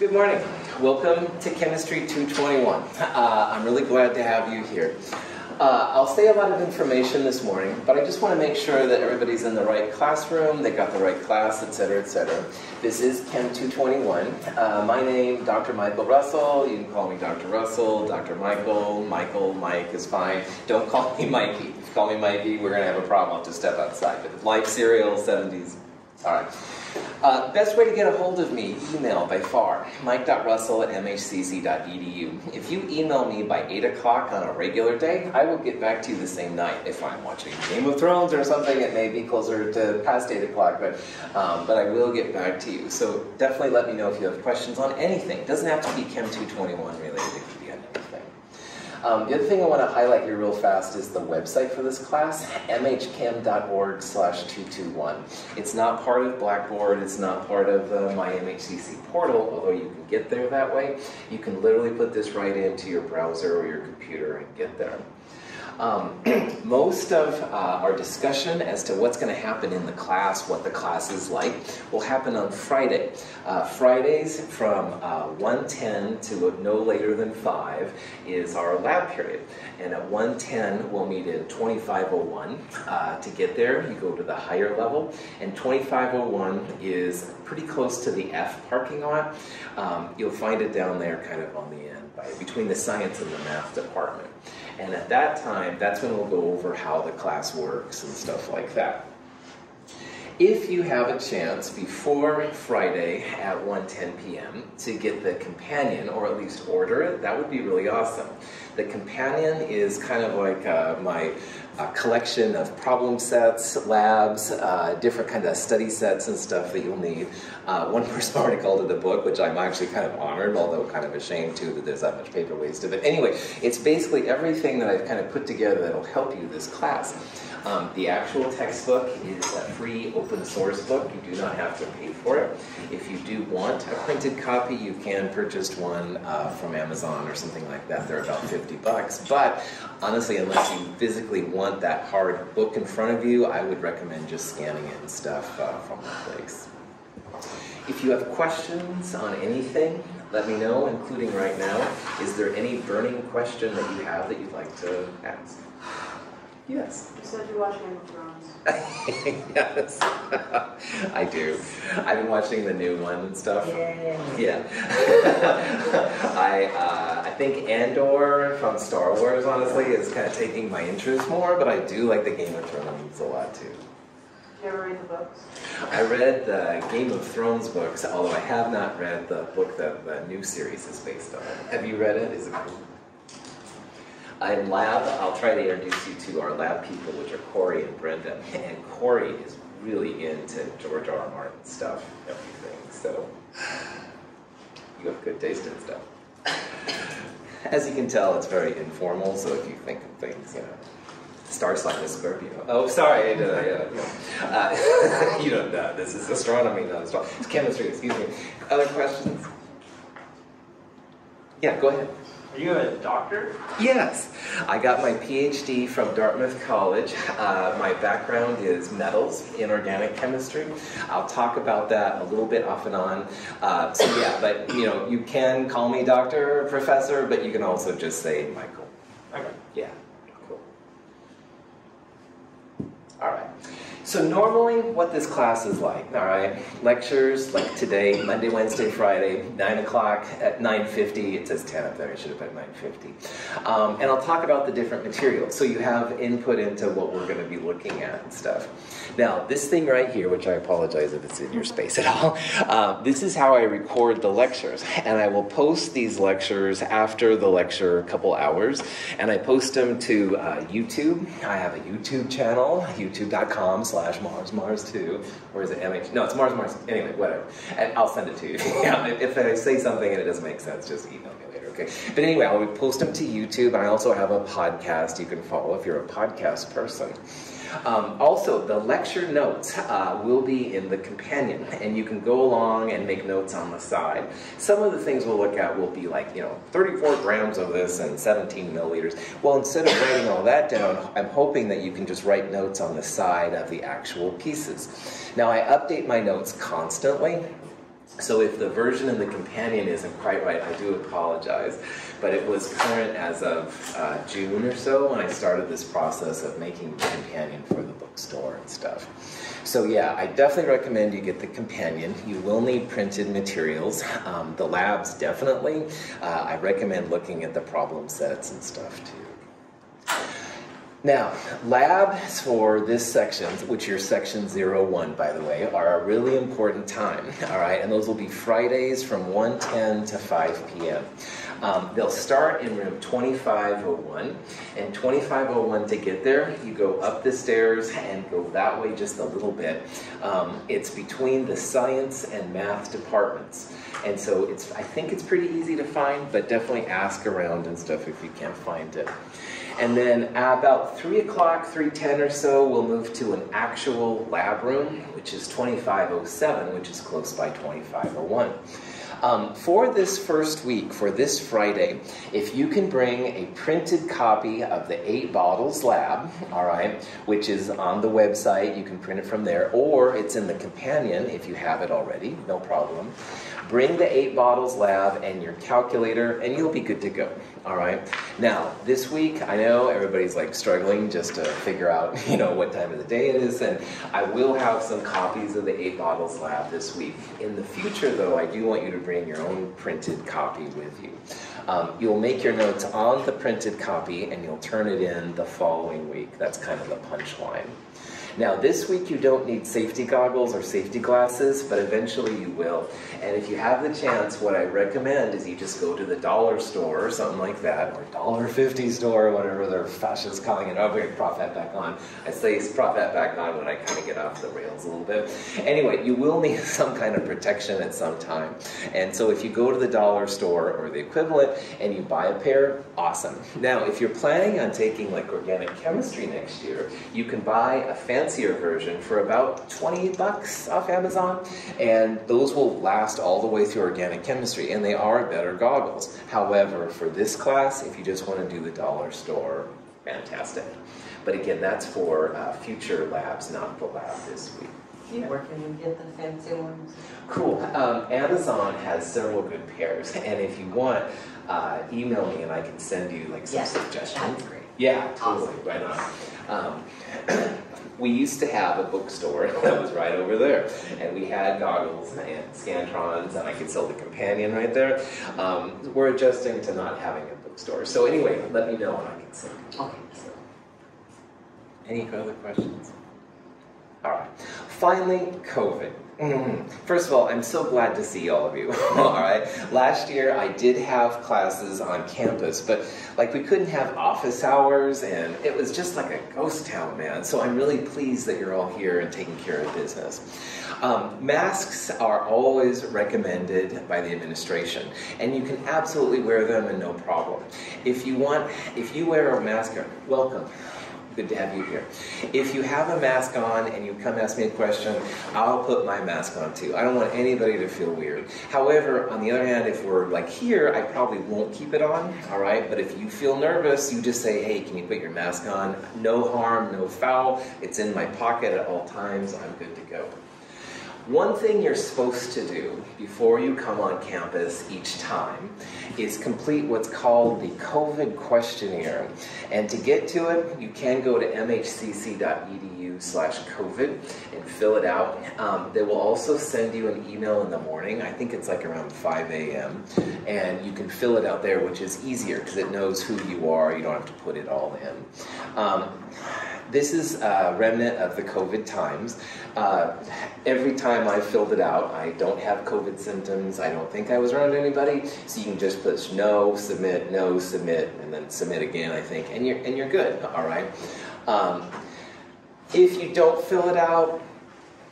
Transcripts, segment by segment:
Good morning. Welcome to Chemistry 221. Uh, I'm really glad to have you here. Uh, I'll say a lot of information this morning, but I just want to make sure that everybody's in the right classroom, they got the right class, etc., etc. This is Chem 221. Uh, my name, Dr. Michael Russell. You can call me Dr. Russell, Dr. Michael, Michael, Mike is fine. Don't call me Mikey. If you call me Mikey, we're going to have a problem. I'll just step outside. But life cereal, 70s. All right. Uh, best way to get a hold of me, email by far, mike.russell at mhcc.edu. If you email me by 8 o'clock on a regular day, I will get back to you the same night. If I'm watching Game of Thrones or something, it may be closer to past 8 o'clock, but, um, but I will get back to you. So definitely let me know if you have questions on anything. It doesn't have to be Chem 221 related. Um, the other thing I want to highlight here real fast is the website for this class, mhchem.org slash 221. It's not part of Blackboard, it's not part of the My MHCC portal, although you can get there that way. You can literally put this right into your browser or your computer and get there. Um, most of uh, our discussion as to what's going to happen in the class, what the class is like, will happen on Friday. Uh, Fridays from uh, 1.10 to no later than 5 is our lab period. And at 1.10, we'll meet in 2501. Uh, to get there, you go to the higher level. And 2501 is pretty close to the F parking lot. Um, you'll find it down there kind of on the end, between the science and the math department. And at that time, that's when we'll go over how the class works and stuff like that. If you have a chance before Friday at 1:10 p.m. to get the companion, or at least order it, that would be really awesome. The companion is kind of like uh, my uh, collection of problem sets, labs, uh, different kind of study sets and stuff that you'll need. Uh, one person already called it a book, which I'm actually kind of honored, although kind of ashamed too that there's that much paper wasted. But anyway, it's basically everything that I've kind of put together that'll help you this class. Um, the actual textbook is a free open source book. You do not have to pay for it. If you do want a printed copy, you can purchase one uh, from Amazon or something like that. They're about 50 bucks. But honestly, unless you physically want that hard book in front of you, I would recommend just scanning it and stuff uh, from the place. If you have questions on anything, let me know, including right now. Is there any burning question that you have that you'd like to ask? Yes. You said you watch Game of Thrones. yes, I do. I've been watching the new one and stuff. Yeah. Yeah. I uh, I think Andor from Star Wars, honestly, is kind of taking my interest more, but I do like the Game of Thrones a lot too. Did you ever read the books? I read the Game of Thrones books, although I have not read the book that the new series is based on. Have you read it? Is it cool? I'm in lab, I'll try to introduce you to our lab people, which are Corey and Brenda. And Corey is really into George R. R. Martin stuff, everything. So you have good taste in stuff. As you can tell, it's very informal. So if you think of things, you know, star sign is Scorpio. Oh, sorry, did, uh, yeah, uh, you don't know. This is astronomy, not astronomy. It's chemistry. Excuse me. Other questions? Yeah, go ahead. Are you a doctor? Yes, I got my PhD from Dartmouth College. Uh, my background is metals, inorganic chemistry. I'll talk about that a little bit off and on. Uh, so yeah, but you know, you can call me doctor or professor, but you can also just say Michael. Okay. Yeah, cool. All right. So normally what this class is like, all right, lectures like today, Monday, Wednesday, Friday, 9 o'clock at 9.50, it says 10 up there, I should have put 9.50. Um, and I'll talk about the different materials, so you have input into what we're gonna be looking at and stuff. Now, this thing right here, which I apologize if it's in your space at all, uh, this is how I record the lectures. And I will post these lectures after the lecture a couple hours, and I post them to uh, YouTube. I have a YouTube channel, youtube.com slash Mars Mars 2 or is it MH? No, it's Mars Mars. Anyway, whatever. And I'll send it to you. yeah, if I say something and it doesn't make sense, just email me later, okay? But anyway, I'll post them to YouTube, and I also have a podcast you can follow if you're a podcast person. Um, also, the lecture notes uh, will be in the companion, and you can go along and make notes on the side. Some of the things we'll look at will be like, you know, 34 grams of this and 17 milliliters. Well, instead of writing all that down, I'm hoping that you can just write notes on the side of the actual pieces. Now, I update my notes constantly. So if the version in the companion isn't quite right, I do apologize. But it was current as of uh, June or so when I started this process of making the companion for the bookstore and stuff. So yeah, I definitely recommend you get the companion. You will need printed materials. Um, the labs definitely. Uh, I recommend looking at the problem sets and stuff too. Now, labs for this section, which are section 01, by the way, are a really important time, all right? And those will be Fridays from 1.10 to 5 p.m. Um, they'll start in room 2501, and 2501 to get there, you go up the stairs and go that way just a little bit. Um, it's between the science and math departments. And so it's, I think it's pretty easy to find, but definitely ask around and stuff if you can't find it. And then about 3 o'clock, 3.10 or so, we'll move to an actual lab room, which is 2507, which is close by 2501. Um, for this first week, for this Friday, if you can bring a printed copy of the Eight Bottles Lab, all right, which is on the website, you can print it from there, or it's in the companion if you have it already, no problem. Bring the Eight Bottles Lab and your calculator, and you'll be good to go. All right. Now, this week, I know everybody's like struggling just to figure out, you know, what time of the day it is, and I will have some copies of the Eight Bottles Lab this week. In the future, though, I do want you to bring your own printed copy with you. Um, you'll make your notes on the printed copy, and you'll turn it in the following week. That's kind of the punchline. Now, this week you don't need safety goggles or safety glasses, but eventually you will. And if you have the chance, what I recommend is you just go to the dollar store or something like that, or dollar fifty store, or whatever their fashion's calling it. Oh, bring prop hat back on. I say prop hat back on when I kind of get off the rails a little bit. Anyway, you will need some kind of protection at some time. And so if you go to the dollar store or the equivalent and you buy a pair, awesome. Now, if you're planning on taking like organic chemistry next year, you can buy a fancier version for about 20 bucks off Amazon, and those will last all the way through organic chemistry, and they are better goggles. However, for this class, if you just want to do the dollar store, fantastic. But again, that's for uh, future labs, not the lab this week. Yeah. Where can you get the fancy ones? Cool. Um, Amazon has several good pairs, and if you want, uh, email me and I can send you like some Yes, suggestions. that's great. Yeah, totally. Right on. Um, we used to have a bookstore that was right over there, and we had goggles and scantrons, and I could sell the companion right there. Um, we're adjusting to not having a bookstore. So anyway, let me know and I can you. Okay, so Any other questions? All right. Finally, COVID. Mm. First of all, I'm so glad to see all of you. all right. Last year, I did have classes on campus, but like we couldn't have office hours, and it was just like a ghost town, man. So I'm really pleased that you're all here and taking care of business. Um, masks are always recommended by the administration, and you can absolutely wear them and no problem. If you want, if you wear a mask, welcome. Good to have you here. If you have a mask on and you come ask me a question, I'll put my mask on too. I don't want anybody to feel weird. However, on the other hand, if we're like here, I probably won't keep it on, all right? But if you feel nervous, you just say, hey, can you put your mask on? No harm, no foul. It's in my pocket at all times. I'm good to go. One thing you're supposed to do before you come on campus each time is complete what's called the COVID questionnaire. And to get to it, you can go to mhcc.edu slash COVID and fill it out. Um, they will also send you an email in the morning. I think it's like around 5 a.m. And you can fill it out there, which is easier because it knows who you are. You don't have to put it all in. Um, this is a remnant of the COVID times. Uh, every time I filled it out, I don't have COVID symptoms. I don't think I was around anybody. So you can just push no, submit, no, submit, and then submit again. I think, and you're and you're good. All right. Um, if you don't fill it out,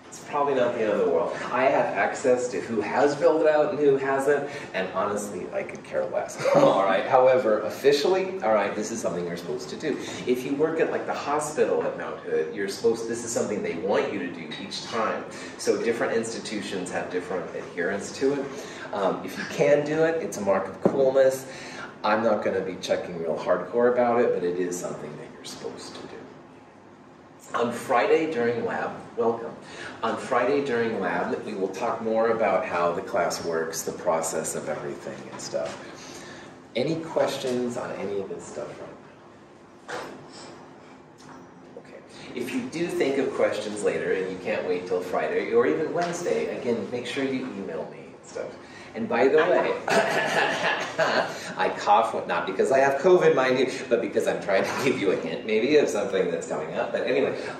it's probably not the end of the world. I have access to who has filled it out and who hasn't, and honestly, I could care less. all right. However, officially, all right, this is something you're supposed to do. If you work at like the hospital at Mount Hood, you're supposed. This is something they want you to do each time. So different institutions have different adherence to it. Um, if you can do it, it's a mark of coolness. I'm not going to be checking real hardcore about it, but it is something that you're supposed to do. On Friday during lab, welcome. On Friday during lab, we will talk more about how the class works, the process of everything and stuff. Any questions on any of this stuff right now? Okay. If you do think of questions later and you can't wait till Friday or even Wednesday, again, make sure you email me and stuff. And by the way, I cough, not because I have COVID, mind you, but because I'm trying to give you a hint maybe of something that's coming up. But anyway,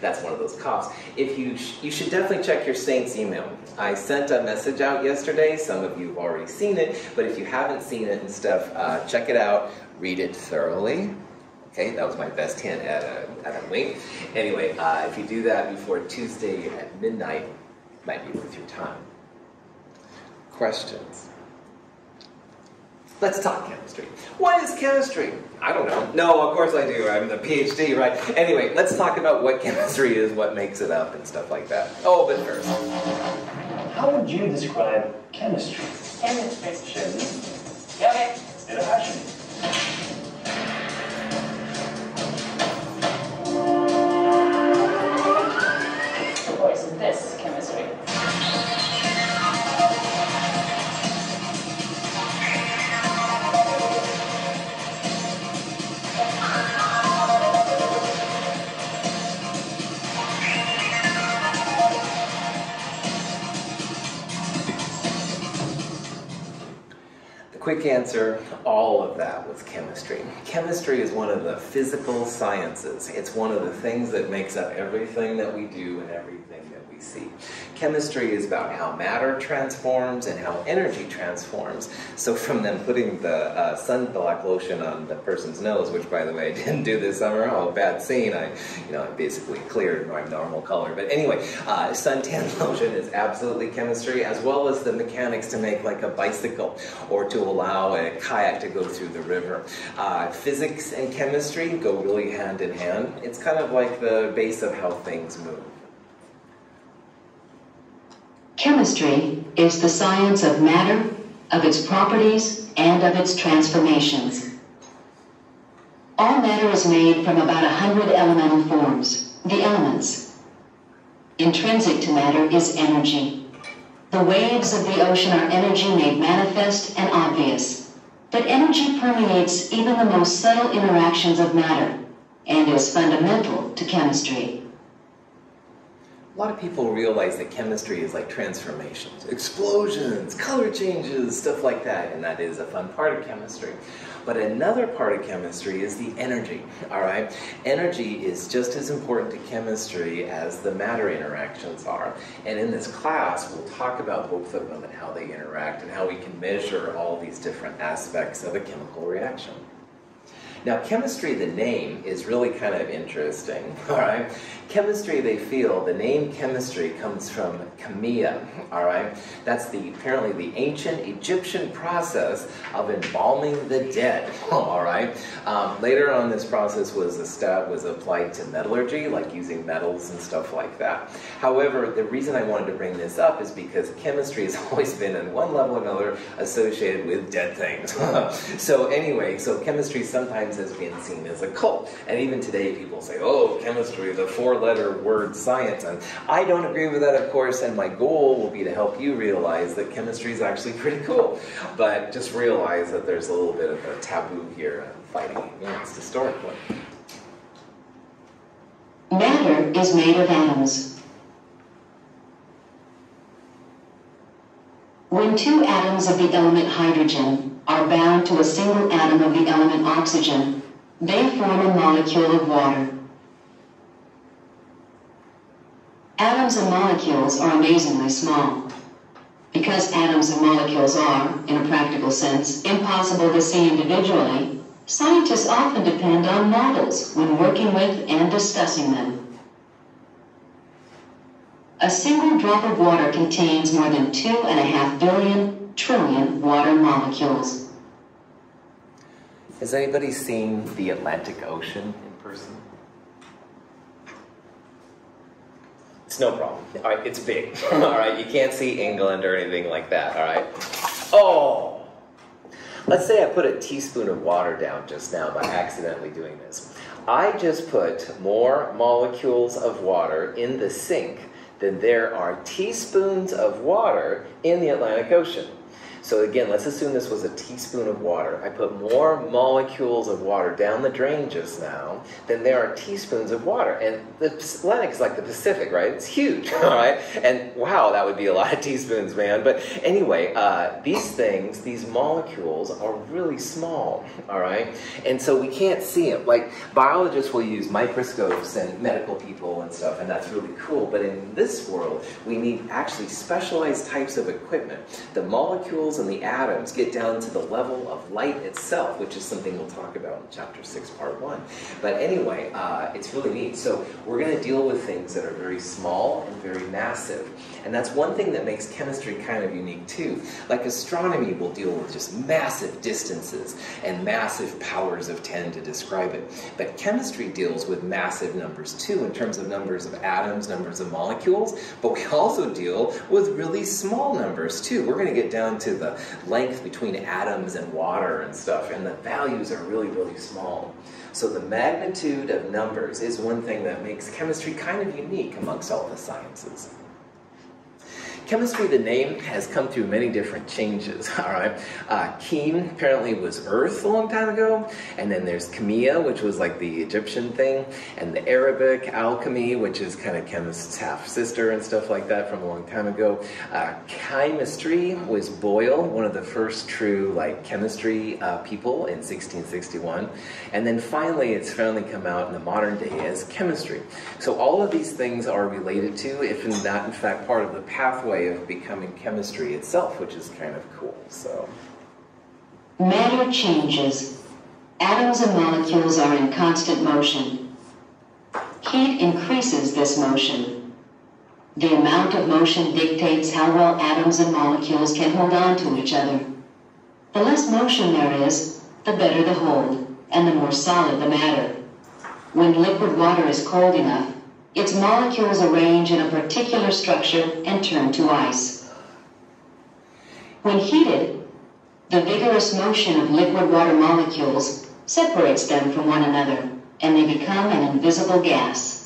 that's one of those coughs. If you, sh- you should definitely check your Saints email. I sent a message out yesterday. Some of you have already seen it, but if you haven't seen it and stuff, uh, check it out, read it thoroughly. Okay, that was my best hint at a, at a wink. Anyway, uh, if you do that before Tuesday at midnight, might be worth your time. Questions? Let's talk chemistry. What is chemistry? I don't know. No, of course I do. I'm the PhD, right? Anyway, let's talk about what chemistry is, what makes it up, and stuff like that. Oh, but first. How would you describe chemistry? Chemistry. Chemistry. Okay. Eller quick answer, all of that was chemistry. Chemistry is one of the physical sciences. It's one of the things that makes up everything that we do and everything Chemistry is about how matter transforms and how energy transforms. So from them putting the uh, sunblock lotion on the person's nose, which by the way I didn't do this summer, oh bad scene, I, you know, I'm basically clear my normal color. But anyway, uh, suntan lotion is absolutely chemistry, as well as the mechanics to make like a bicycle or to allow a kayak to go through the river. Uh, physics and chemistry go really hand in hand. It's kind of like the base of how things move. Chemistry is the science of matter, of its properties, and of its transformations. All matter is made from about a hundred elemental forms, the elements. Intrinsic to matter is energy. The waves of the ocean are energy made manifest and obvious. But energy permeates even the most subtle interactions of matter and is fundamental to chemistry. A lot of people realize that chemistry is like transformations, explosions, color changes, stuff like that, and that is a fun part of chemistry. But another part of chemistry is the energy, all right? Energy is just as important to chemistry as the matter interactions are. And in this class, we'll talk about both of them and how they interact and how we can measure all these different aspects of a chemical reaction. Now, chemistry, the name, is really kind of interesting, all right? Chemistry, they feel, the name chemistry comes from chemia, all right? That's the apparently the ancient Egyptian process of embalming the dead, all right? Um, later on, this process was a was applied to metallurgy, like using metals and stuff like that. However, the reason I wanted to bring this up is because chemistry has always been, in one level or another, associated with dead things. so anyway, so chemistry sometimes has been seen as a cult, and even today people say, "Oh, chemistry, the four-letter word science," and I don't agree with that, of course. And my goal will be to help you realize that chemistry is actually pretty cool, but just realize that there's a little bit of a taboo here fighting against historically. Matter is made of atoms. When two atoms of the element hydrogen are bound to a single atom of the element oxygen, they form a molecule of water. Atoms and molecules are amazingly small. Because atoms and molecules are, in a practical sense, impossible to see individually, scientists often depend on models when working with and discussing them. A single drop of water contains more than two and a half billion trillion water molecules. Has anybody seen the Atlantic Ocean in person? It's no problem. All right, it's big. all right, you can't see England or anything like that. All right. Oh, let's say I put a teaspoon of water down just now by accidentally doing this. I just put more molecules of water in the sink than there are teaspoons of water in the Atlantic Ocean. So again, let's assume this was a teaspoon of water. I put more molecules of water down the drain just now than there are teaspoons of water. And the Atlantic is like the Pacific, right? It's huge, all right? And wow, that would be a lot of teaspoons, man. But anyway, uh, these things, these molecules are really small, all right? And so we can't see them. Like biologists will use microscopes and medical people and stuff, and that's really cool. But in this world, we need actually specialized types of equipment. The molecules and the atoms get down to the level of light itself, which is something we'll talk about in chapter 6, part 1. But anyway, uh, it's really neat. So we're going to deal with things that are very small and very massive. And that's one thing that makes chemistry kind of unique too. Like astronomy will deal with just massive distances and massive powers of 10 to describe it. But chemistry deals with massive numbers too in terms of numbers of atoms, numbers of molecules, but we also deal with really small numbers too. We're going to get down to the length between atoms and water and stuff, and the values are really, really small. So the magnitude of numbers is one thing that makes chemistry kind of unique amongst all the sciences. Chemistry, the name, has come through many different changes, all right? Uh, Chem apparently was Earth a long time ago, and then there's Chemia, which was like the Egyptian thing, and the Arabic alchemy, which is kind of chemist's half-sister and stuff like that from a long time ago. Uh, chemistry was Boyle, one of the first true like chemistry uh, people in 1661. And then finally, it's finally come out in the modern day as chemistry. So all of these things are related to, if not in fact part of the pathway of becoming chemistry itself, which is kind of cool. So Matter changes. Atoms and molecules are in constant motion. Heat increases this motion. The amount of motion dictates how well atoms and molecules can hold on to each other. The less motion there is, the better the hold, and the more solid the matter. When liquid water is cold enough, its molecules arrange in a particular structure and turn to ice. When heated, the vigorous motion of liquid water molecules separates them from one another, and they become an invisible gas.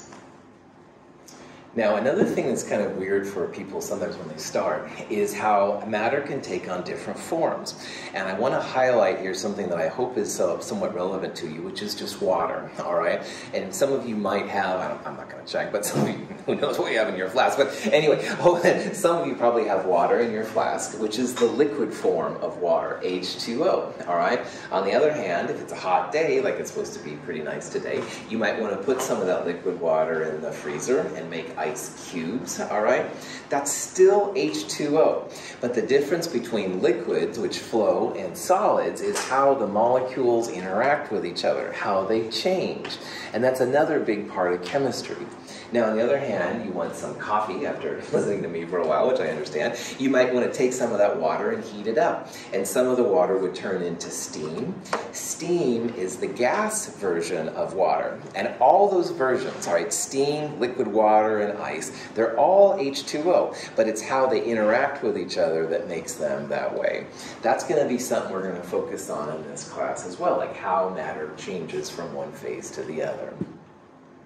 Now, another thing that's kind of weird for people sometimes when they start is how matter can take on different forms. And I want to highlight here something that I hope is uh, somewhat relevant to you, which is just water, all right? And some of you might have, I am not going to check, but some of you, who knows what you have in your flask. But anyway, some of you probably have water in your flask, which is the liquid form of water, H2O, all right? On the other hand, if it's a hot day, like it's supposed to be pretty nice today, you might want to put some of that liquid water in the freezer and make ice cubes, all right? That's still H2O. But the difference between liquids, which flow, and solids is how the molecules interact with each other, how they change. And that's another big part of chemistry. Now, on the other hand, you want some coffee after listening to me for a while, which I understand. You might want to take some of that water and heat it up. And some of the water would turn into steam. Steam is the gas version of water. And all those versions, all right, steam, liquid water, and ice, they're all H2O. But it's how they interact with each other that makes them that way. That's going to be something we're going to focus on in this class as well, like how matter changes from one phase to the other.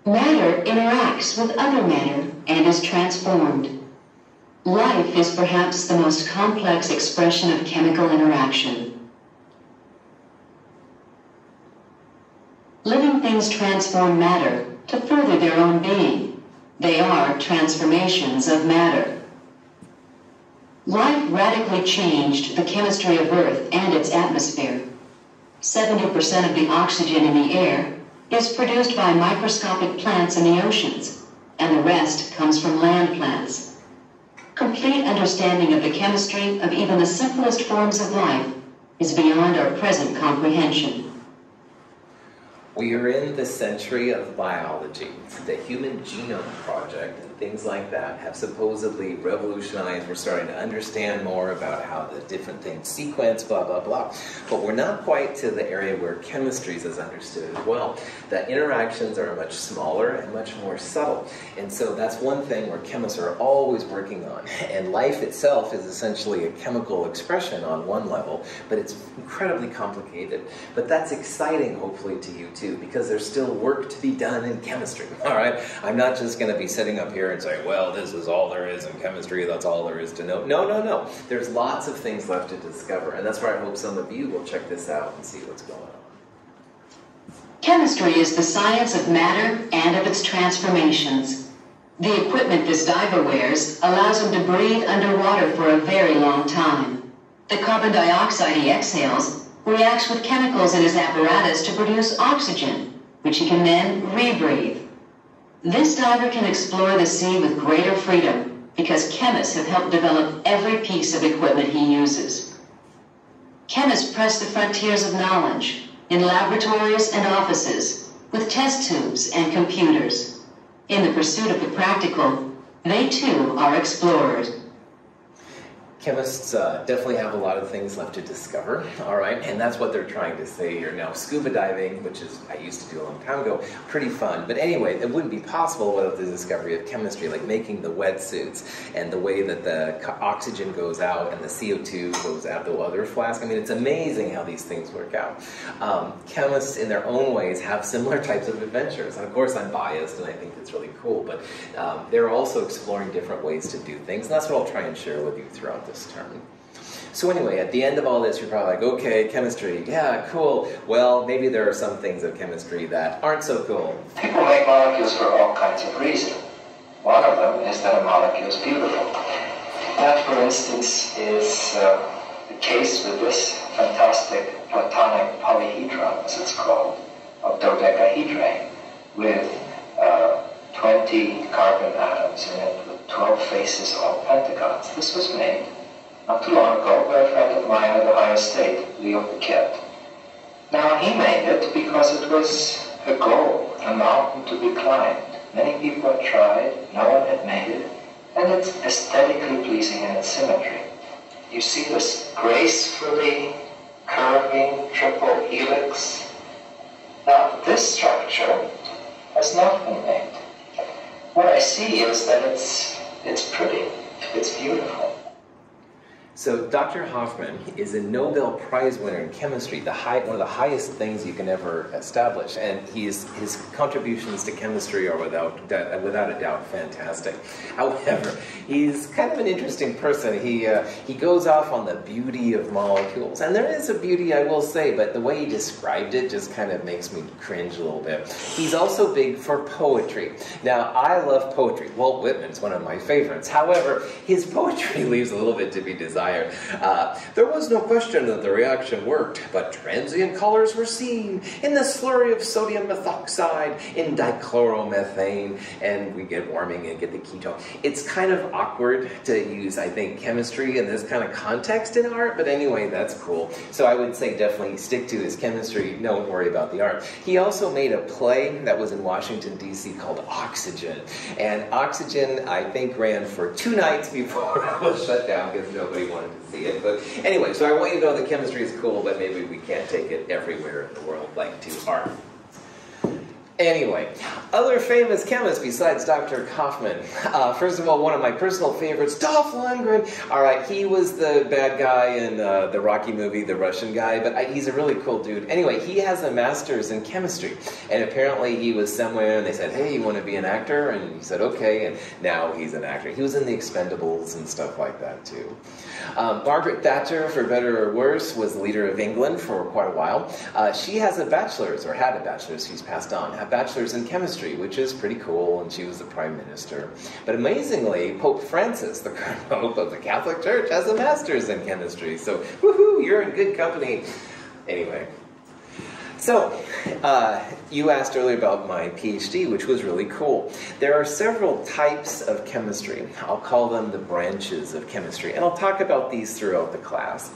Matter interacts with other matter and is transformed. Life is perhaps the most complex expression of chemical interaction. Living things transform matter to further their own being. They are transformations of matter. Life radically changed the chemistry of Earth and its atmosphere. 70% of the oxygen in the air is produced by microscopic plants in the oceans, and the rest comes from land plants. Complete understanding of the chemistry of even the simplest forms of life is beyond our present comprehension. We are in the century of biology. The Human Genome Project things like that have supposedly revolutionized. We're starting to understand more about how the different things sequence, blah, blah, blah. But we're not quite to the area where chemistry is understood as well. The interactions are much smaller and much more subtle. And so that's one thing where chemists are always working on. And life itself is essentially a chemical expression on one level, but it's incredibly complicated. But that's exciting, hopefully, to you too, because there's still work to be done in chemistry. All right, I'm not just going to be sitting up here and say, "Well, this is all there is in chemistry. That's all there is to know." No, no, no. There's lots of things left to discover, and that's why I hope some of you will check this out and see what's going on. Chemistry is the science of matter and of its transformations. The equipment this diver wears allows him to breathe underwater for a very long time. The carbon dioxide he exhales reacts with chemicals in his apparatus to produce oxygen, which he can then rebreathe. This diver can explore the sea with greater freedom because chemists have helped develop every piece of equipment he uses. Chemists press the frontiers of knowledge in laboratories and offices with test tubes and computers. In the pursuit of the practical, they too are explorers. Chemists uh, definitely have a lot of things left to discover, all right, and that's what they're trying to say here. Now, scuba diving, which is I used to do a long time ago, pretty fun. But anyway, it wouldn't be possible without the discovery of chemistry, like making the wetsuits and the way that the oxygen goes out and the CO2 goes out the other flask. I mean, it's amazing how these things work out. Um, chemists, in their own ways, have similar types of adventures. And of course, I'm biased, and I think it's really cool. But um, they're also exploring different ways to do things, and that's what I'll try and share with you throughout this term. So anyway, at the end of all this, you're probably like, okay, chemistry, yeah, cool. Well, maybe there are some things of chemistry that aren't so cool. People make molecules for all kinds of reasons. One of them is that a molecule is beautiful. That, for instance, is uh, the case with this fantastic platonic polyhedron, as it's called, of dodecahedron, with uh, 20 carbon atoms in it, with 12 faces, all pentagons. This was made not too long ago by a friend of mine at Ohio State, Leo Paquette. Now, he made it because it was a goal, a mountain to be climbed. Many people had tried, no one had made it, and it's aesthetically pleasing in its symmetry. You see this gracefully curving triple helix. Now, this structure has not been made. What I see is that it's, it's pretty, it's beautiful. So Dr. Hoffmann is a Nobel Prize winner in chemistry, the high, one of the highest things you can ever establish, and his contributions to chemistry are without, without a doubt fantastic. However, he's kind of an interesting person. He, uh, he goes off on the beauty of molecules, and there is a beauty, I will say, but the way he described it just kind of makes me cringe a little bit. He's also big for poetry. Now, I love poetry. Walt Whitman's one of my favorites. However, his poetry leaves a little bit to be desired. Uh, there was no question that the reaction worked, but transient colors were seen in the slurry of sodium methoxide, in dichloromethane, and we get warming and get the ketone. It's kind of awkward to use, I think, chemistry in this kind of context in art, but anyway, that's cool. So I would say definitely stick to his chemistry, don't worry about the art. He also made a play that was in Washington, D.C. called Oxygen, and Oxygen, I think, ran for two nights before it was shut down because nobody wanted to see it. But anyway, so I want you to know that chemistry is cool, but maybe we can't take it everywhere in the world like to art. Anyway, other famous chemists besides Dr. Kaufman. Uh, first of all, one of my personal favorites, Dolph Lundgren. All right, he was the bad guy in uh, the Rocky movie, the Russian guy, but I, he's a really cool dude. Anyway, he has a master's in chemistry, and apparently he was somewhere and they said, hey, you want to be an actor? And he said, okay, and now he's an actor. He was in The Expendables and stuff like that, too. Um, Margaret Thatcher, for better or worse, was leader of England for quite a while. Uh, she has a bachelor's, or had a bachelor's, she's passed on, a bachelor's in chemistry, which is pretty cool, and she was the prime minister. But amazingly, Pope Francis, the current pope of the Catholic Church, has a master's in chemistry. So, woohoo, you're in good company. Anyway, so, uh, you asked earlier about my PhD, which was really cool. There are several types of chemistry. I'll call them the branches of chemistry, and I'll talk about these throughout the class.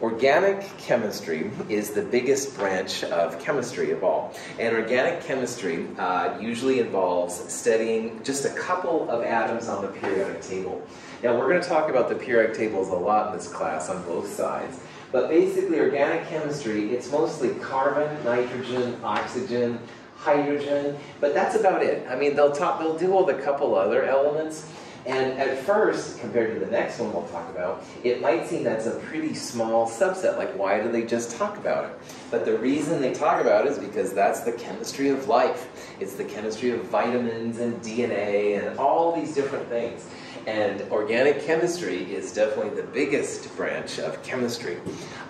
Organic chemistry is the biggest branch of chemistry of all. And organic chemistry uh, usually involves studying just a couple of atoms on the periodic table. Now, we're going to talk about the periodic tables a lot in this class on both sides. But basically, organic chemistry, it's mostly carbon, nitrogen, oxygen, hydrogen, but that's about it. I mean, they'll talk, they'll deal with a couple other elements, And at first, compared to the next one we'll talk about, it might seem that's a pretty small subset. Like, why do they just talk about it? But the reason they talk about it is because that's the chemistry of life. It's the chemistry of vitamins and DNA and all these different things. And organic chemistry is definitely the biggest branch of chemistry.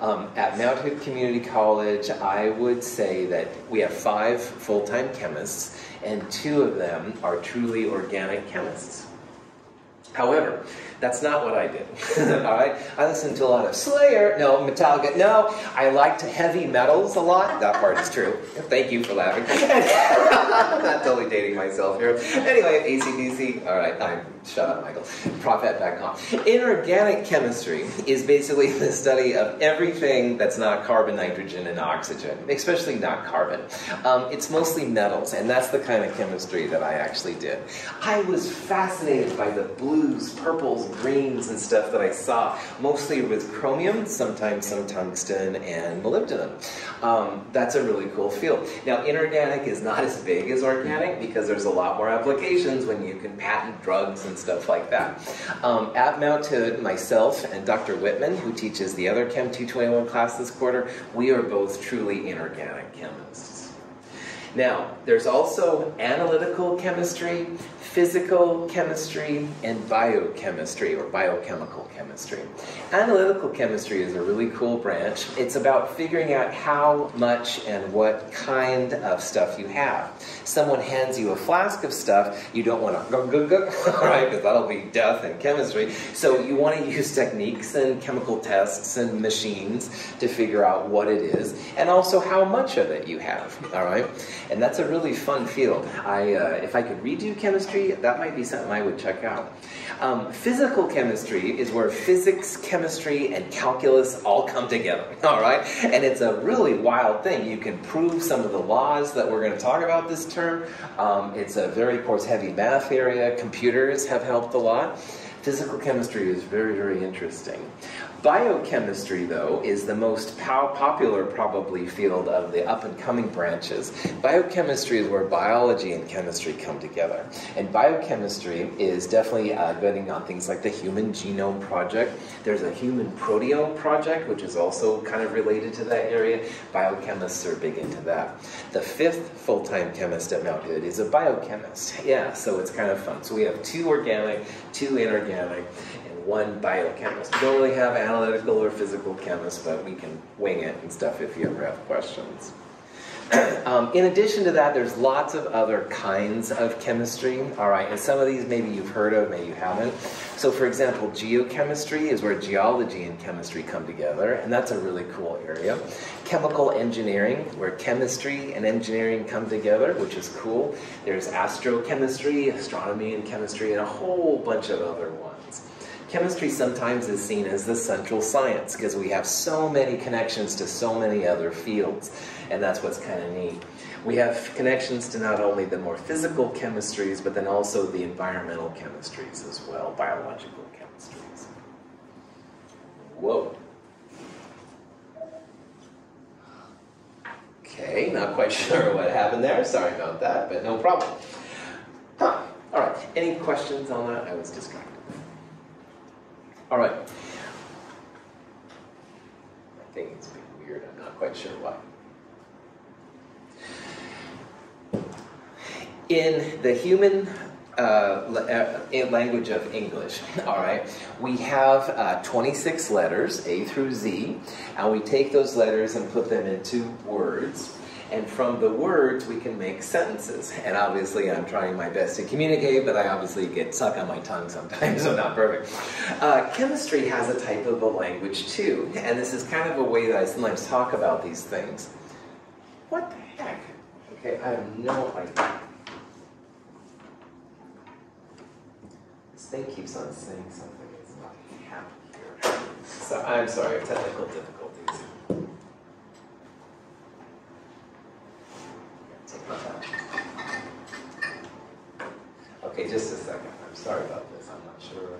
Um, at Mount Hood Community College, I would say that we have five full time chemists, and two of them are truly organic chemists. However, that's not what I did. All right, I listened to a lot of Slayer, no Metallica. No, I liked heavy metals a lot. That part is true. Thank you for laughing. I'm not totally dating myself here. Anyway, ACDC. All right, I'm shut up, Michael. Prophet.com. Inorganic chemistry is basically the study of everything that's not carbon, nitrogen, and oxygen, especially not carbon. Um, it's mostly metals, and that's the kind of chemistry that I actually did. I was fascinated by the blues, purples, greens, and stuff that I saw, mostly with chromium, sometimes some tungsten, and molybdenum. Um, that's a really cool field. Now, inorganic is not as big as organic because there's a lot more applications when you can patent drugs and stuff like that. Um, at Mount Hood, myself and Dr. Whitman, who teaches the other Chem 221 class this quarter, we are both truly inorganic chemists. Now, there's also analytical chemistry, physical chemistry, and biochemistry or biochemical chemistry. Analytical chemistry is a really cool branch. It's about figuring out how much and what kind of stuff you have. Someone hands you a flask of stuff, you don't want to go, go, go, right? Because that'll be death in chemistry. So you want to use techniques and chemical tests and machines to figure out what it is and also how much of it you have, all right? And that's a really fun field. I, uh, if I could redo chemistry, that might be something I would check out. Um, physical chemistry is where physics, chemistry, and calculus all come together, all right? And it's a really wild thing. You can prove some of the laws that we're going to talk about this term. Um, it's a very, of course, heavy math area. Computers have helped a lot. Physical chemistry is very, very interesting. Biochemistry, though, is the most popular, probably, field of the up and coming branches. Biochemistry is where biology and chemistry come together. And biochemistry is definitely uh, betting on things like the Human Genome Project. There's a Human Proteome Project, which is also kind of related to that area. Biochemists are big into that. The fifth full time chemist at Mount Hood is a biochemist. Yeah, so it's kind of fun. So we have two organic, two inorganic, one biochemist. We don't really have analytical or physical chemists, but we can wing it and stuff if you ever have questions. um, in addition to that, there's lots of other kinds of chemistry. All right, and some of these maybe you've heard of, maybe you haven't. So, for example, geochemistry is where geology and chemistry come together, and that's a really cool area. Chemical engineering, where chemistry and engineering come together, which is cool. There's astrochemistry, astronomy and chemistry, and a whole bunch of other ones. Chemistry sometimes is seen as the central science because we have so many connections to so many other fields, and that's what's kind of neat. We have connections to not only the more physical chemistries, but then also the environmental chemistries as well, biological chemistries. Whoa. Okay, not quite sure what happened there. Sorry about that, but no problem. Huh. All right, any questions on that? I was distracted. All right. I think it's a bit weird. I'm not quite sure why. In the human uh, uh language of English, all right, we have uh, 26 letters, A through Z, and we take those letters and put them into words. And from the words, we can make sentences. And obviously, I'm trying my best to communicate, but I obviously get stuck on my tongue sometimes, so not perfect. Uh, chemistry has a type of a language too. And this is kind of a way that I sometimes talk about these things. What the heck? Okay, I have no idea. This thing keeps on saying something. It's not here. So I'm sorry, technical difficulties. Okay, just a second. I'm sorry about this. I'm not sure.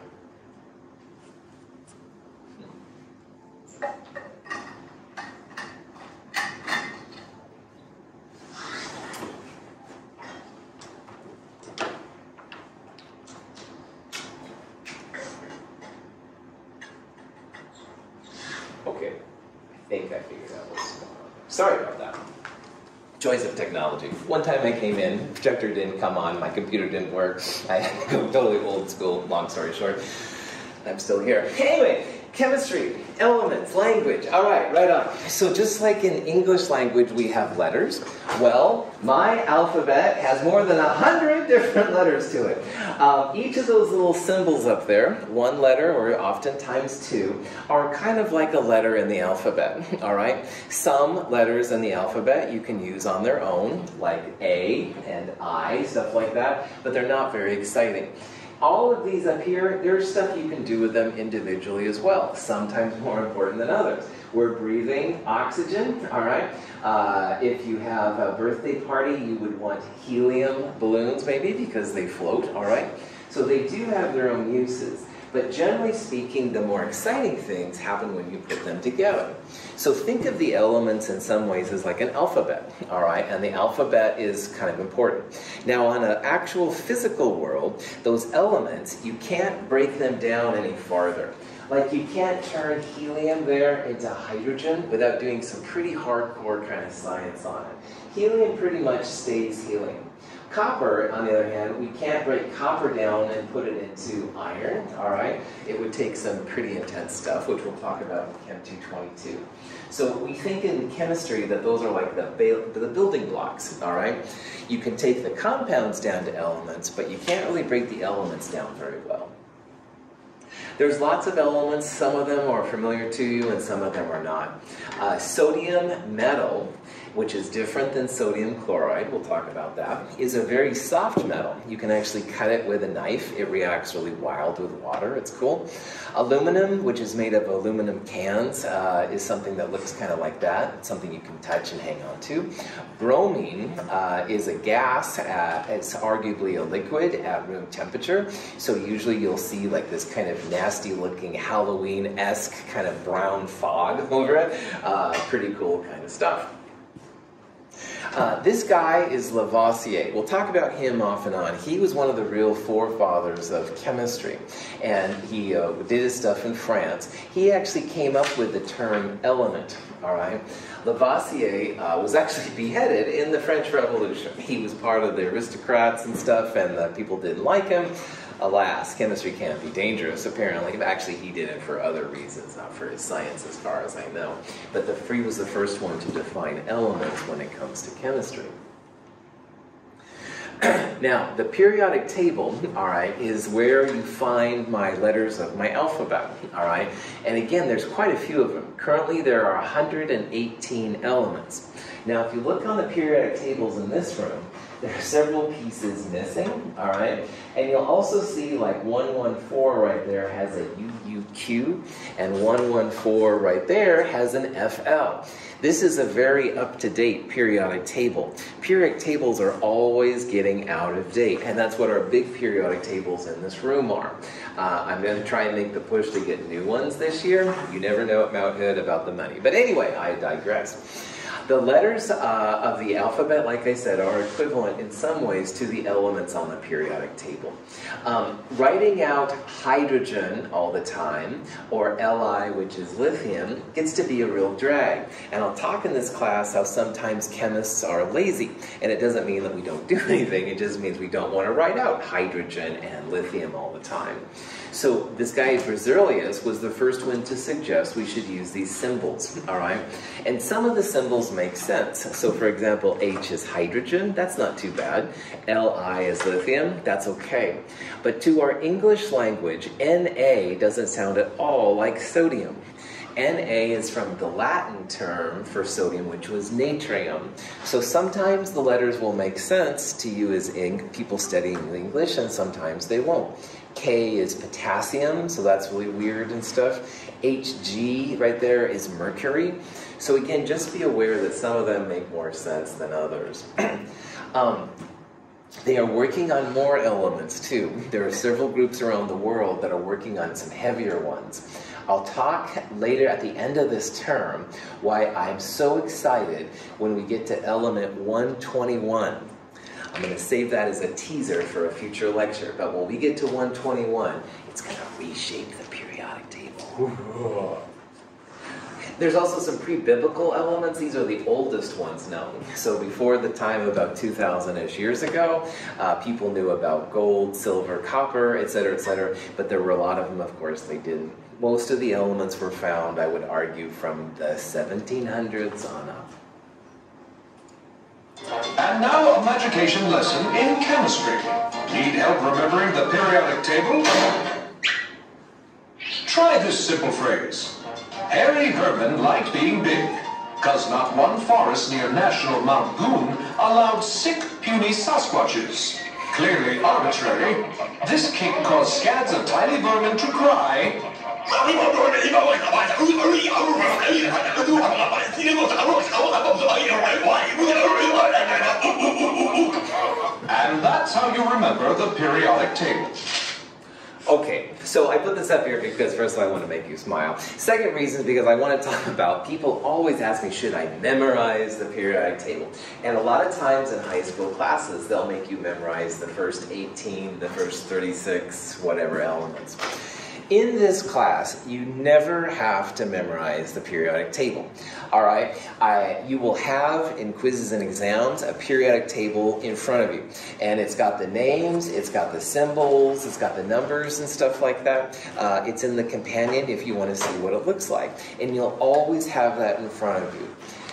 think I figured out what's going on. Sorry about that. Joys of technology. One time I came in, projector didn't come on, my computer didn't work. I had to go totally old school, long story short. I'm still here. Anyway, chemistry, elements, language. All right, right on. So just like in English language we have letters, well, my alphabet has more than a hundred different letters to it. Um, each of those little symbols up there, one letter or oftentimes two, are kind of like a letter in the alphabet. All right. Some letters in the alphabet you can use on their own, like A and I, stuff like that, but they're not very exciting all of these up here, there's stuff you can do with them individually as well, sometimes more important than others. We're breathing oxygen, all right? Uh, if you have a birthday party, you would want helium balloons maybe because they float, all right? So they do have their own uses. But generally speaking, the more exciting things happen when you put them together. So think of the elements in some ways as like an alphabet, all right? And the alphabet is kind of important. Now, on an actual physical world, those elements, you can't break them down any farther. Like you can't turn helium there into hydrogen without doing some pretty hardcore kind of science on it. Helium pretty much stays helium. Copper, on the other hand, we can't break copper down and put it into iron, all right? It would take some pretty intense stuff, which we'll talk about in Chem 222. So we think in chemistry that those are like the, the building blocks, all right? You can take the compounds down to elements, but you can't really break the elements down very well. There's lots of elements, some of them are familiar to you and some of them are not. Uh, sodium metal which is different than sodium chloride, we'll talk about that, is a very soft metal. You can actually cut it with a knife. It reacts really wild with water. It's cool. Aluminum, which is made of aluminum cans, uh, is something that looks kind of like that. It's something you can touch and hang on to. Bromine uh, is a gas. At, it's arguably a liquid at room temperature. So usually you'll see like this kind of nasty looking Halloween-esque kind of brown fog over it. Uh, pretty cool kind of stuff. Uh, this guy is Lavoisier. We'll talk about him off and on. He was one of the real forefathers of chemistry, and he uh, did his stuff in France. He actually came up with the term element, all right? Lavoisier uh, was actually beheaded in the French Revolution. He was part of the aristocrats and stuff, and the people didn't like him alas, chemistry can't be dangerous, apparently. Actually, he did it for other reasons, not for his science, as far as I know. But the Free was the first one to define elements when it comes to chemistry. now, the periodic table, all right, is where you find my letters of my alphabet, all right? And again, there's quite a few of them. Currently, there are 118 elements. Now, if you look on the periodic tables in this room, there are several pieces missing, all right? And you'll also see like 114 right there has a UUQ, and 114 right there has an FL. This is a very up-to-date periodic table. Periodic tables are always getting out of date, and that's what our big periodic tables in this room are. Uh, I'm going to try and make the push to get new ones this year. You never know at Mount Hood about the money. But anyway, I digress. The letters uh, of the alphabet, like I said, are equivalent in some ways to the elements on the periodic table. Um, writing out hydrogen all the time, or Li, which is lithium, gets to be a real drag. And I'll talk in this class how sometimes chemists are lazy. And it doesn't mean that we don't do anything, it just means we don't want to write out hydrogen and lithium all the time. So this guy Berzelius was the first one to suggest we should use these symbols, all right? And some of the symbols make sense. So for example, H is hydrogen, that's not too bad. Li is lithium, that's okay. But to our English language, Na doesn't sound at all like sodium. Na is from the Latin term for sodium, which was natrium. So sometimes the letters will make sense to you as people studying English, and sometimes they won't. K is potassium, so that's really weird and stuff. Hg right there is mercury. So again, just be aware that some of them make more sense than others. um, they are working on more elements too. There are several groups around the world that are working on some heavier ones. I'll talk later at the end of this term why I'm so excited when we get to element 121. I'm going to save that as a teaser for a future lecture, but when we get to 121, it's going to reshape the periodic table. There's also some pre-biblical elements. These are the oldest ones known. So before the time about 2,000-ish years ago, uh, people knew about gold, silver, copper, etc., etc. But there were a lot of them, of course, they didn't. Most of the elements were found, I would argue, from the 1700s on up. And now a magication lesson in chemistry. Need help remembering the periodic table? Try this simple phrase. Harry Herman liked being big, cause not one forest near National Mount Goon allowed sick, puny Sasquatches. Clearly arbitrary, this kick caused scads of tiny vermin to cry, and that's how you remember the periodic table. Okay, so I put this up here because first of all, I want to make you smile. Second reason is because I want to talk about people always ask me, should I memorize the periodic table? And a lot of times in high school classes, they'll make you memorize the first 18, the first 36, whatever elements. In this class, you never have to memorize the periodic table. All right, I, you will have in quizzes and exams a periodic table in front of you, and it's got the names, it's got the symbols, it's got the numbers and stuff like that. Uh, it's in the companion if you want to see what it looks like, and you'll always have that in front of you.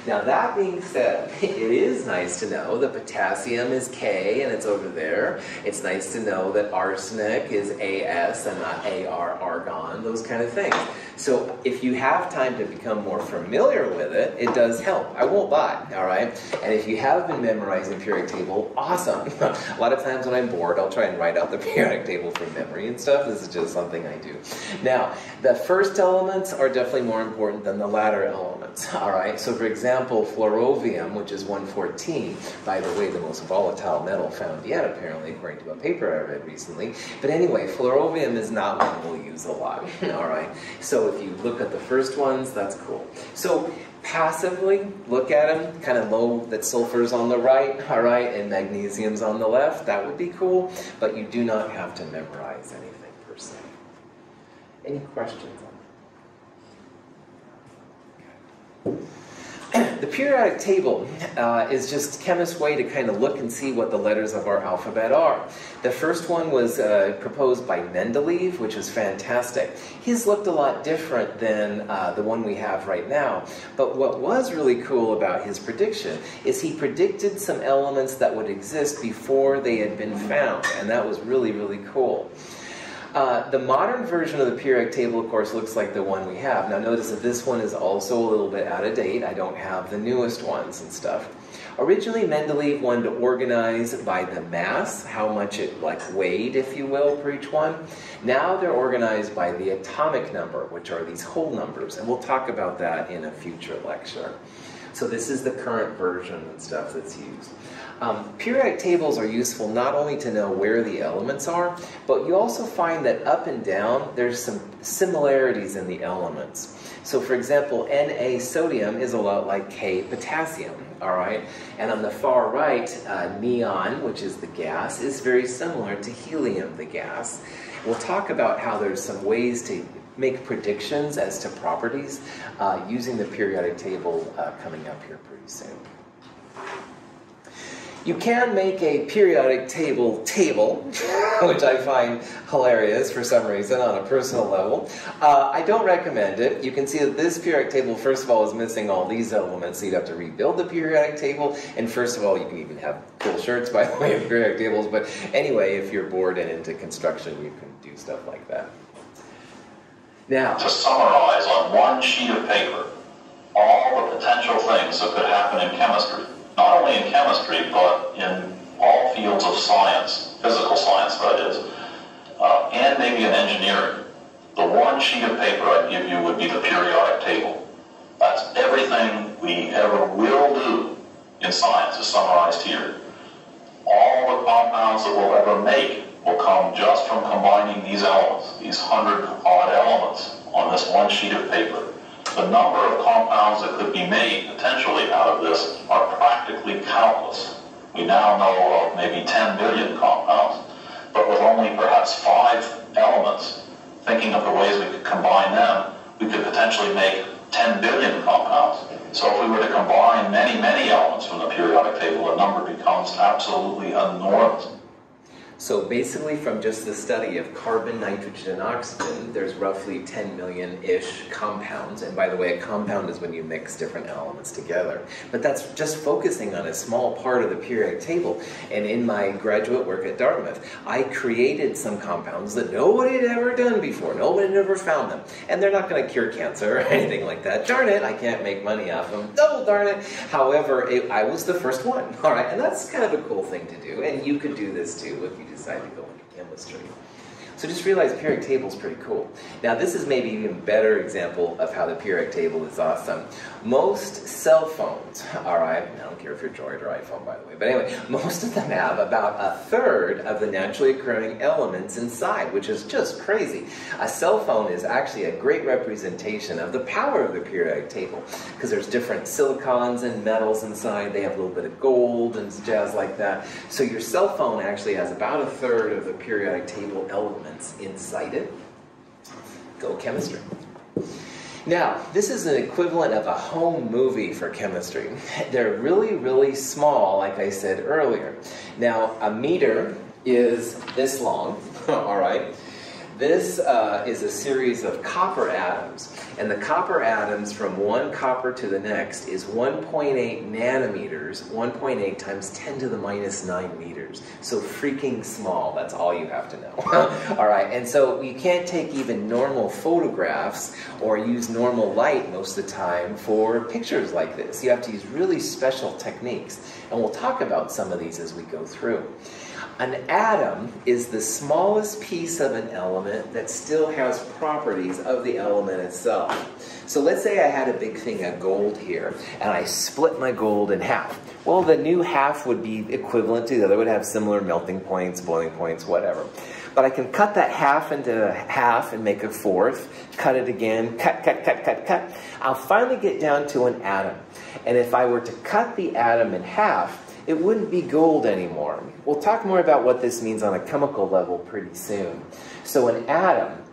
Now that being said, it is nice to know that potassium is K and it's over there. It's nice to know that arsenic is AS and not AR, argon, those kind of things. So if you have time to become more familiar with it, it does help. I won't lie, all right? And if you have been memorizing periodic table, awesome. a lot of times when I'm bored, I'll try and write out the periodic table from memory and stuff. This is just something I do. Now, the first elements are definitely more important than the latter elements, all right? So for example, flerovium, which is 114, by the way, the most volatile metal found yet, apparently, according to a paper I read recently. But anyway, flerovium is not one we'll use a lot, all right? So if you look at the first ones, that's cool. So passively look at them, kind of know that sulfur's on the right, all right, and magnesium's on the left. That would be cool, but you do not have to memorize anything per se. Any questions on that? The periodic table uh, is just chemist's way to kind of look and see what the letters of our alphabet are. The first one was uh, proposed by Mendeleev, which is fantastic. His looked a lot different than uh, the one we have right now. But what was really cool about his prediction is he predicted some elements that would exist before they had been found, and that was really, really cool. Uh, the modern version of the periodic table, of course, looks like the one we have. Now notice that this one is also a little bit out of date. I don't have the newest ones and stuff. Originally, Mendeleev wanted to organize by the mass, how much it like weighed, if you will, for each one. Now they're organized by the atomic number, which are these whole numbers, and we'll talk about that in a future lecture. So this is the current version and stuff that's used. Um, periodic tables are useful not only to know where the elements are, but you also find that up and down there's some similarities in the elements. So for example, Na sodium is a lot like K potassium, all right? And on the far right, uh, neon, which is the gas, is very similar to helium, the gas. We'll talk about how there's some ways to make predictions as to properties uh, using the periodic table uh, coming up here pretty soon. You can make a periodic table table, which I find hilarious for some reason on a personal level. Uh, I don't recommend it. You can see that this periodic table, first of all, is missing all these elements, so you'd have to rebuild the periodic table. And first of all, you can even have cool shirts, by the way, of periodic tables. But anyway, if you're bored and into construction, you can do stuff like that. Now, to summarize on one sheet of paper all the potential things that could happen in chemistry not only in chemistry, but in all fields of science, physical science that is, uh, and maybe in engineering. The one sheet of paper I'd give you would be the periodic table. That's everything we ever will do in science is summarized here. All the compounds that we'll ever make will come just from combining these elements, these hundred odd elements on this one sheet of paper the number of compounds that could be made potentially out of this are practically countless. We now know of maybe 10 billion compounds, but with only perhaps five elements, thinking of the ways we could combine them, we could potentially make 10 billion compounds. So if we were to combine many, many elements from the periodic table, the number becomes absolutely enormous. So basically, from just the study of carbon, nitrogen, and oxygen, there's roughly 10 million-ish compounds. And by the way, a compound is when you mix different elements together. But that's just focusing on a small part of the periodic table. And in my graduate work at Dartmouth, I created some compounds that nobody had ever done before. Nobody had ever found them. And they're not going to cure cancer or anything like that. Darn it, I can't make money off them. Oh, darn it. However, it, I was the first one. All right, and that's kind of a cool thing to do. And you could do this too if you decide to go into chemistry. So just realize periodic table is pretty cool. Now this is maybe even better example of how the periodic table is awesome. Most cell phones, all right, I don't care if you're Droid or iPhone by the way, but anyway, most of them have about a third of the naturally occurring elements inside, which is just crazy. A cell phone is actually a great representation of the power of the periodic table because there's different silicons and metals inside. They have a little bit of gold and jazz like that. So your cell phone actually has about a third of the periodic table elements inside it. Go chemistry. Now, this is an equivalent of a home movie for chemistry. They're really, really small, like I said earlier. Now, a meter is this long, all right? This uh, is a series of copper atoms, and the copper atoms from one copper to the next is 1.8 nanometers, 1.8 times 10 to the minus 9 meters. So freaking small, that's all you have to know. all right, and so you can't take even normal photographs or use normal light most of the time for pictures like this. You have to use really special techniques, and we'll talk about some of these as we go through. An atom is the smallest piece of an element that still has properties of the element itself. So let's say I had a big thing of gold here, and I split my gold in half. Well, the new half would be equivalent to the other, would have similar melting points, boiling points, whatever. But I can cut that half into half and make a fourth, cut it again, cut, cut, cut, cut, cut. I'll finally get down to an atom. And if I were to cut the atom in half, it wouldn't be gold anymore. We'll talk more about what this means on a chemical level pretty soon. So an atom,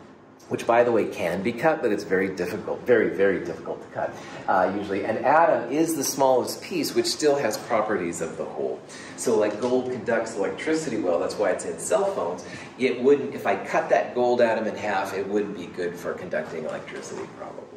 which by the way can be cut, but it's very difficult, very, very difficult to cut uh, usually. An atom is the smallest piece, which still has properties of the whole. So like gold conducts electricity well, that's why it's in cell phones. It wouldn't, if I cut that gold atom in half, it wouldn't be good for conducting electricity probably.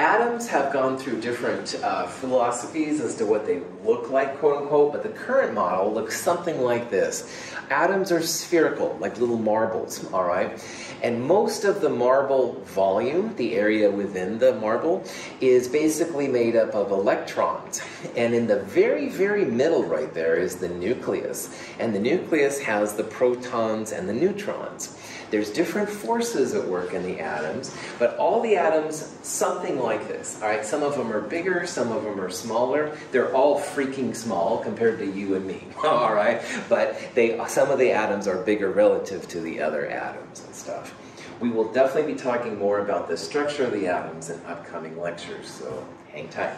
Atoms have gone through different uh, philosophies as to what they look like, quote unquote, but the current model looks something like this. Atoms are spherical, like little marbles, all right? And most of the marble volume, the area within the marble, is basically made up of electrons. And in the very, very middle right there is the nucleus. And the nucleus has the protons and the neutrons. There's different forces at work in the atoms, but all the atoms, something like this. All right, some of them are bigger, some of them are smaller. They're all freaking small compared to you and me. All right, but they, some of the atoms are bigger relative to the other atoms and stuff. We will definitely be talking more about the structure of the atoms in upcoming lectures, so hang tight.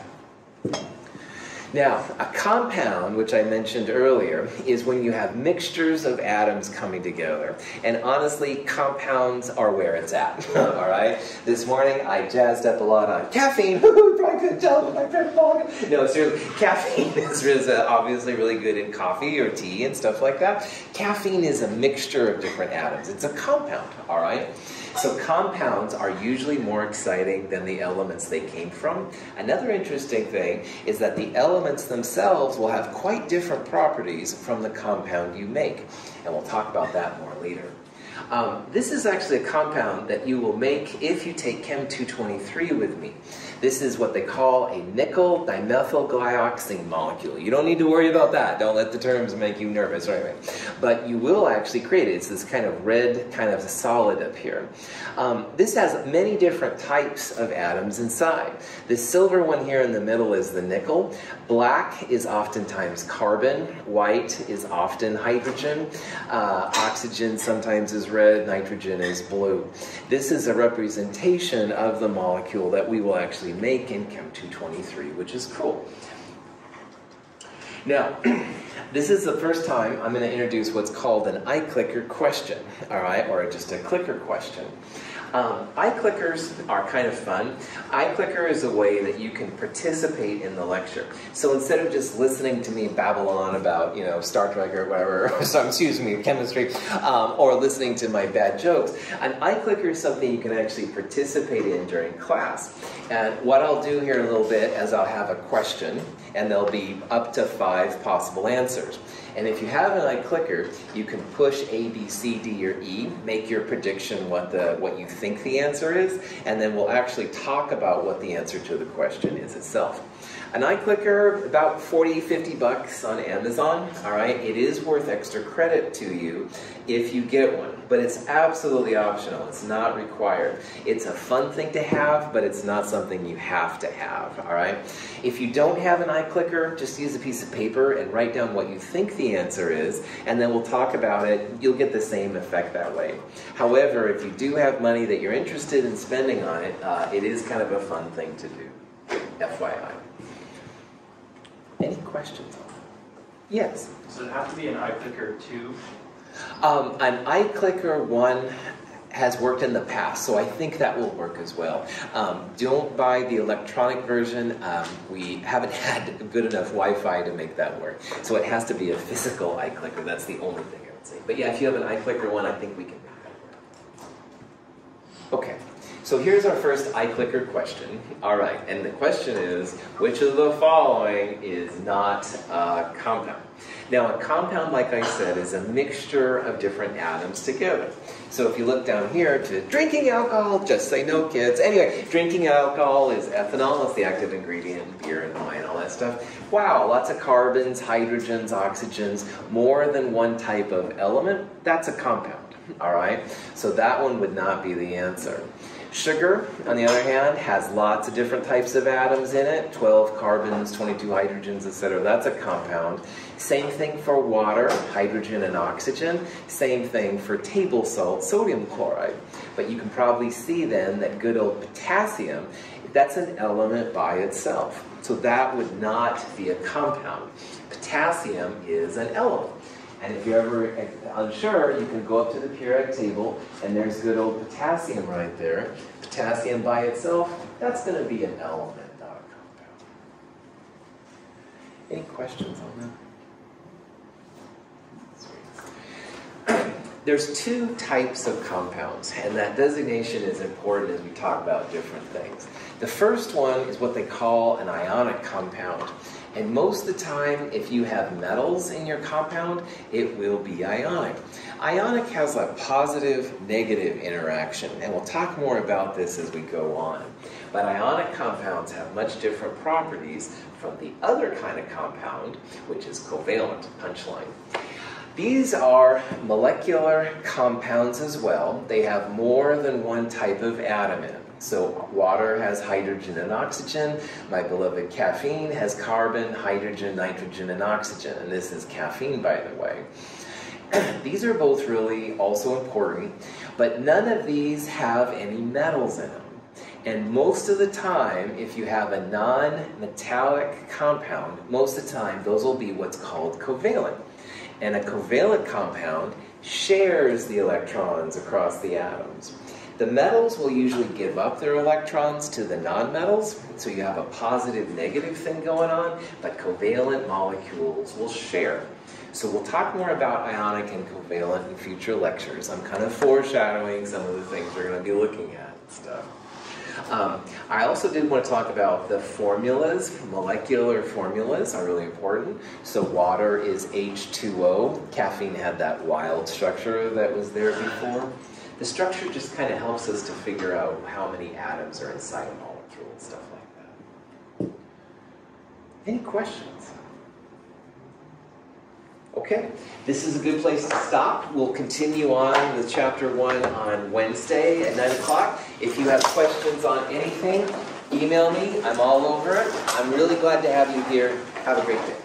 Now, a compound, which I mentioned earlier, is when you have mixtures of atoms coming together. And honestly, compounds are where it's at. All right? This morning, I jazzed up a lot on caffeine. Probably couldn't tell with my friend No, seriously, caffeine is, is uh, obviously really good in coffee or tea and stuff like that. Caffeine is a mixture of different atoms. It's a compound, all right? So compounds are usually more exciting than the elements they came from. Another interesting thing is that the elements themselves will have quite different properties from the compound you make. And we'll talk about that more later. Um, this is actually a compound that you will make if you take Chem 223 with me. This is what they call a nickel dimethylglyoxime molecule. You don't need to worry about that. Don't let the terms make you nervous or anything. But you will actually create it. It's this kind of red kind of solid up here. Um, this has many different types of atoms inside. The silver one here in the middle is the nickel. Black is oftentimes carbon. White is often hydrogen. Uh, oxygen sometimes is red. Nitrogen is blue. This is a representation of the molecule that we will actually make in Chem 223, which is cool. Now, this is the first time I'm going to introduce what's called an iClicker question, all right, or just a clicker question. Um, iClickers are kind of fun. iClicker is a way that you can participate in the lecture. So instead of just listening to me babble on about, you know, Star Trek or whatever, so excuse me, chemistry, um, or listening to my bad jokes, an iClicker is something you can actually participate in during class. And what I'll do here in a little bit is I'll have a question, and there'll be up to five possible answers. And if you have an iClicker, you can push A, B, C, D, or E, make your prediction what the what you think the answer is, and then we'll actually talk about what the answer to the question is itself. An iClicker, about 40, 50 bucks on Amazon, all right? It is worth extra credit to you if you get one, but it's absolutely optional. It's not required. It's a fun thing to have, but it's not something you have to have, all right? If you don't have an iClicker, just use a piece of paper and write down what you think the answer is, and then we'll talk about it. You'll get the same effect that way. However, if you do have money that you're interested in spending on it, uh, it is kind of a fun thing to do, FYI. Any questions on that? Yes? Does it have to be an iClicker too? Um, an iClicker one has worked in the past, so I think that will work as well. Um, don't buy the electronic version. Um, we haven't had good enough Wi-Fi to make that work, so it has to be a physical iClicker. That's the only thing I would say. But yeah, if you have an iClicker one, I think we can make that work. Okay. So here's our first iClicker question. All right, and the question is, which of the following is not a compound? Now, a compound, like I said, is a mixture of different atoms together. So if you look down here to drinking alcohol, just say no, kids. Anyway, drinking alcohol is ethanol. It's the active ingredient in beer and wine, and all that stuff. Wow, lots of carbons, hydrogens, oxygens, more than one type of element. That's a compound, all right? So that one would not be the answer. Sugar, on the other hand, has lots of different types of atoms in it 12 carbons, 22 hydrogens, etc. That's a compound. Same thing for water, hydrogen and oxygen. Same thing for table salt, sodium chloride. But you can probably see then that good old potassium, that's an element by itself. So that would not be a compound. Potassium is an element. And if you're ever uh, unsure, you can go up to the periodic table, and there's good old potassium right there. Potassium by itself, that's going to be an element, not a compound. Any questions on that? There's two types of compounds, and that designation is important as we talk about different things. The first one is what they call an ionic compound. And most of the time, if you have metals in your compound, it will be ionic. Ionic has a positive negative interaction, and we'll talk more about this as we go on. But ionic compounds have much different properties from the other kind of compound, which is covalent, punchline. These are molecular compounds as well. They have more than one type of atom in them. So water has hydrogen and oxygen. My beloved caffeine has carbon, hydrogen, nitrogen, and oxygen. And this is caffeine, by the way. these are both really also important, but none of these have any metals in them. And most of the time, if you have a non-metallic compound, most of the time those will be what's called covalent. And a covalent compound shares the electrons across the atoms. The metals will usually give up their electrons to the nonmetals, so you have a positive negative thing going on, but covalent molecules will share. So we'll talk more about ionic and covalent in future lectures. I'm kind of foreshadowing some of the things we're going to be looking at and stuff. Um, I also did want to talk about the formulas. Molecular formulas are really important. So water is H2O. Caffeine had that wild structure that was there before. The structure just kind of helps us to figure out how many atoms are inside a molecule and stuff like that. Any questions? Okay, this is a good place to stop. We'll continue on with chapter one on Wednesday at 9 o'clock. If you have questions on anything, email me. I'm all over it. I'm really glad to have you here. Have a great day.